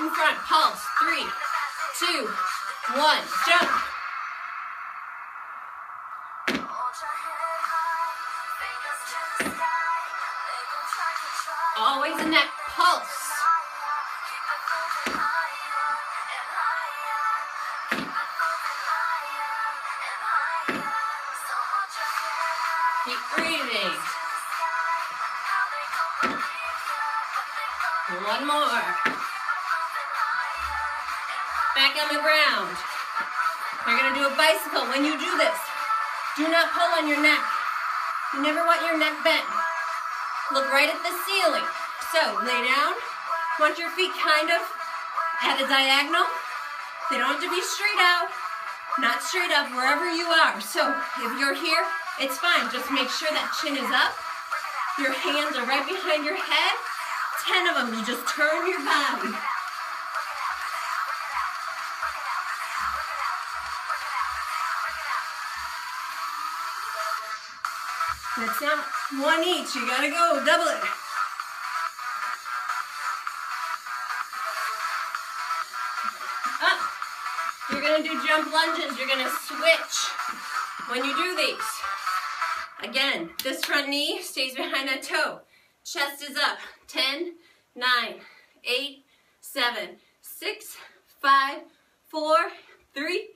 In front. Pulse. Three, two, one. Jump. Always in that pulse. Keep breathing. One more. Back on the ground. You're gonna do a bicycle. When you do this, do not pull on your neck. You never want your neck bent. Look right at the ceiling. So lay down. Want your feet kind of at a diagonal. They don't have to be straight out, not straight up, wherever you are. So if you're here, it's fine. Just make sure that chin is up. Your hands are right behind your head. 10 of them, you just turn your body. That's not one each. You gotta go, double it. Up. You're gonna do jump lunges. You're gonna switch when you do these. Again, this front knee stays behind that toe. Chest is up. 10, 9, 8, 7, 6, 5, 4, 3,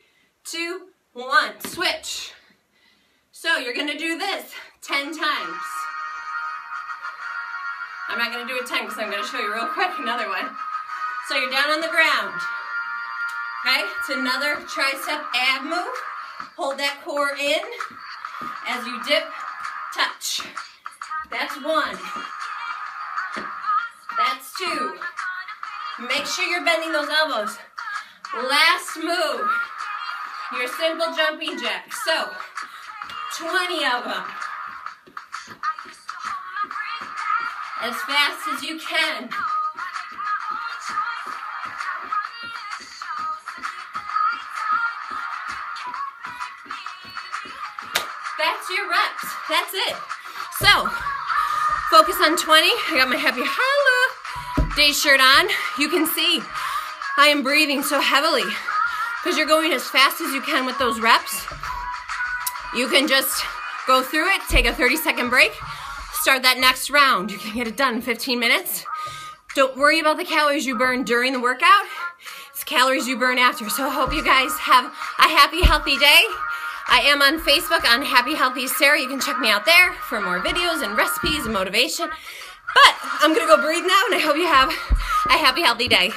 2, 1. Switch. So you're gonna do this 10 times. I'm not gonna do it 10 because I'm gonna show you real quick another one. So you're down on the ground. Okay, it's another tricep ab move. Hold that core in as you dip, touch. That's one. That's two. Make sure you're bending those elbows. Last move, your simple jumping jack. So, 20 of them. As fast as you can. That's your reps. That's it. So, focus on 20. I got my happy holla day shirt on. You can see I am breathing so heavily because you're going as fast as you can with those reps. You can just go through it, take a 30 second break, start that next round. You can get it done in 15 minutes. Don't worry about the calories you burn during the workout. It's calories you burn after. So I hope you guys have a happy, healthy day. I am on Facebook on Happy Healthy Sarah. You can check me out there for more videos and recipes and motivation. But I'm gonna go breathe now and I hope you have a happy, healthy day.